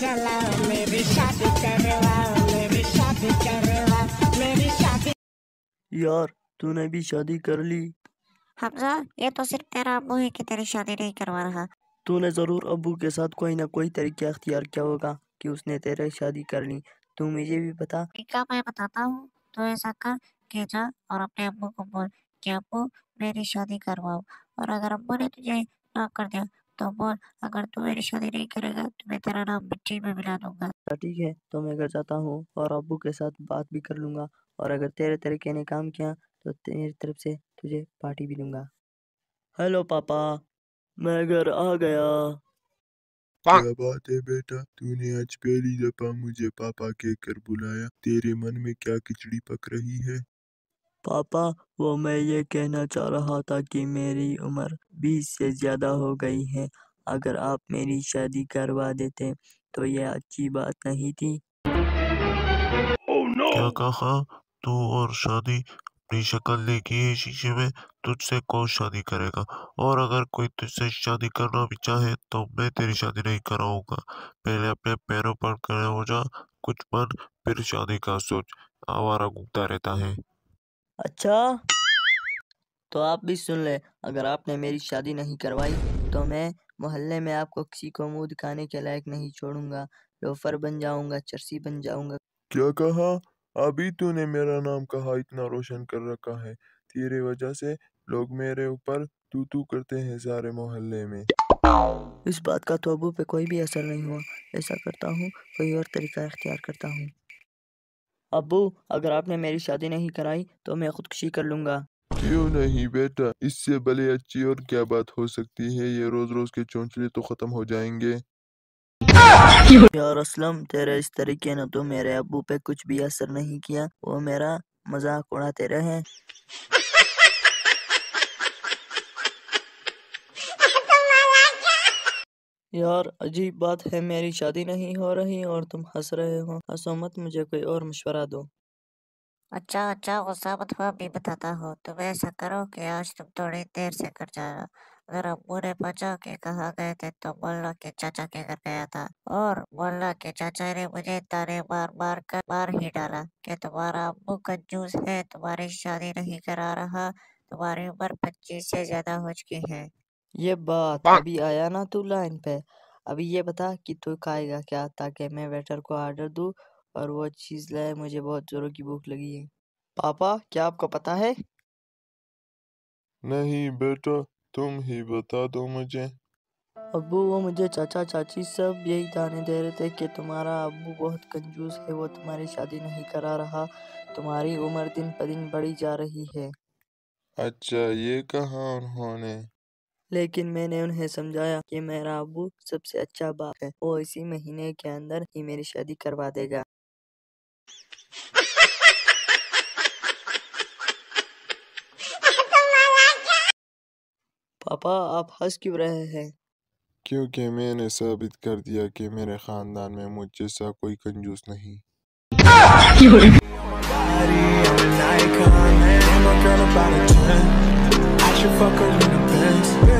चलाओ मेरी शादी करवाओ मेरी शादी करवाओ मेरी शादी। यार तूने भी शादी कर ली। हमजा ये तो सिर्फ़ तेरा अब्बू है कि तेरी शादी नहीं करवा रहा। तूने ज़रूर अबू के साथ कोई ना कोई तरीका अख्तियार किया होगा कि उसने तेरे शादी कर ली। तू मुझे भी बता। तरीका मैं बताता हूँ। तो ऐसा कर के जा और अपने अब्बू को बोल कि अबू मेरी शादी करवाओ। और अगर अब्बू ने तुझे ना कर दिया तो बोल अगर तू मेरी शादी नहीं करेगा तो मैं तेरा नाम मिट्टी में मिला दूँगा। अच्छा, ठीक है तो मैं घर जाता हूँ और अबू के साथ बात भी कर लूँगा और अगर तेरे तरीके ने काम किया तो तेरी तरफ़ से तुझे पार्टी भी दूँगा। हेलो पापा मैं घर आ गया। क्या बात है बेटा? तूने आज पहली दफ़ा मुझे पापा कहकर बुलाया। तेरे मन में क्या खिचड़ी पक रही है? पापा वो मैं ये कहना चाह रहा था कि मेरी उम्र बीस से ज़्यादा हो गई है। अगर आप मेरी शादी करवा देते तो ये अच्छी बात नहीं थी। Oh, no! क्या कहा? तू और शादी अपनी शक्ल देखी है शीशे में? तुझसे कौन शादी करेगा? और अगर कोई तुझसे शादी करना भी चाहे तो मैं तेरी शादी नहीं कराऊँगा। पहले अपने पैरों पर खड़े हो जा कुछ बन फिर शादी का सोच। आवारा घूमता रहता है। अच्छा। तो आप भी सुन ले अगर आपने मेरी शादी नहीं करवाई तो मैं मोहल्ले में आपको किसी को मुँह दिखाने के लायक नहीं छोड़ूँगा। लोफर बन जाऊँगा चर्सी बन जाऊँगा। क्या कहा? अभी तूने मेरा नाम कहा इतना रोशन कर रखा है। तेरे वजह से लोग मेरे ऊपर तू तू करते हैं सारे मोहल्ले में। इस बात का तो अबू पे कोई भी असर नहीं हुआ। ऐसा करता हूँ कोई और तरीका इख्तियार करता हूँ। अबू अगर आपने मेरी शादी नहीं कराई तो मैं खुदकुशी कर लूँगा। क्यों नहीं बेटा? इससे भले अच्छी और क्या बात हो सकती है ये रोज रोज के चौंचले तो खत्म हो जाएँगे। यार असलम तेरे इस तरीके ने तो मेरे अबू पे कुछ भी असर नहीं किया। वो मेरा मज़ाक उड़ाते रहे। यार, अजीब बात है, मेरी शादी नहीं हो रही और तुम हंस रहे हो। हंसो मत, मुझे कोई और मशवरा दो। अच्छा अच्छा गुस्सा मत हुआ भी बताता हूँ। तुम ऐसा करो कि आज तुम थोड़ी देर से कर जाना अगर अब्बू ने पूछा कि कहाँ गए थे तो बोलना के चाचा के घर गया था। और बोलना के चाचा ने मुझे ताने मार मार कर, मार ही डाला कि तुम्हारा अब्बू कंजूस है, तुम्हारी शादी नहीं करा रहा, तुम्हारी उम्र पच्चीस से ज़्यादा हो चुकी है। ये बात अभी आया ना तू लाइन पे? अभी ये बता कि तू खाएगा क्या ताकि मैं वेटर को ऑर्डर दूँ और वो चीज़ लाए मुझे बहुत जोरों की भूख लगी है। पापा क्या आपको पता है? नहीं बेटा तुम ही बता दो मुझे। अब्बू वो मुझे चाचा चाची सब यही ताने दे रहे थे कि तुम्हारा अबू बहुत कंजूस है वो तुम्हारी शादी नहीं करा रहा। तुम्हारी उम्र दिन पर दिन बढ़ी जा रही है। अच्छा ये कहा उन्होंने लेकिन मैंने उन्हें समझाया कि मेरा अब्बू सबसे अच्छा बाप है वो इसी महीने के अंदर ही मेरी शादी करवा देगा। पापा आप हंस क्यों रहे हैं? क्योंकि मैंने साबित कर दिया कि मेरे खानदान में मुझ जैसा कोई कंजूस नहीं। I should fuck her in the Benz.